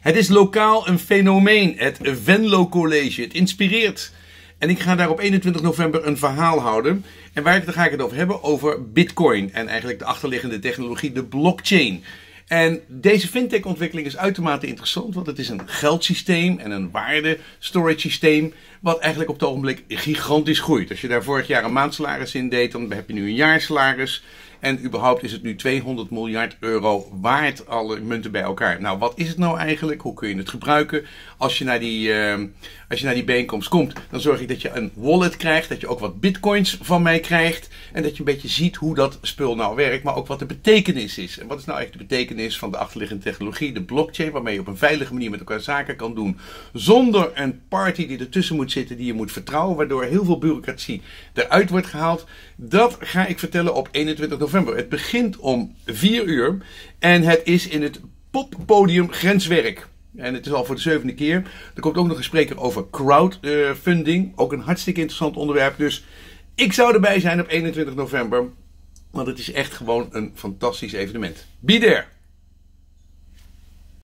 Het is lokaal een fenomeen, het Venlo College. Het inspireert. En ik ga daar op 21 november een verhaal houden. En waar ga ik het over hebben? Over Bitcoin en eigenlijk de achterliggende technologie, de blockchain. En deze fintech-ontwikkeling is uitermate interessant, want het is een geldsysteem en een waarde-storage systeem, wat eigenlijk op het ogenblik gigantisch groeit. Als je daar vorig jaar een maandsalaris in deed, dan heb je nu een jaarsalaris. En überhaupt is het nu 200 miljard euro waard, alle munten bij elkaar. Nou, wat is het nou eigenlijk? Hoe kun je het gebruiken? Als je naar die, uh, als je naar die bijeenkomst komt, dan zorg ik dat je een wallet krijgt. Dat je ook wat bitcoins van mij krijgt. En dat je een beetje ziet hoe dat spul nou werkt. Maar ook wat de betekenis is. En wat is nou eigenlijk de betekenis van de achterliggende technologie, de blockchain, waarmee je op een veilige manier met elkaar zaken kan doen. Zonder een party die ertussen moet zitten, die je moet vertrouwen. Waardoor heel veel bureaucratie eruit wordt gehaald. Dat ga ik vertellen op 21 november. Het begint om 4 uur. En het is in het poppodium Grenswerk. En het is al voor de zevende keer. Er komt ook nog een spreker over crowdfunding. Ook een hartstikke interessant onderwerp. Dus ik zou erbij zijn op 21 november. Want het is echt gewoon een fantastisch evenement. Be there!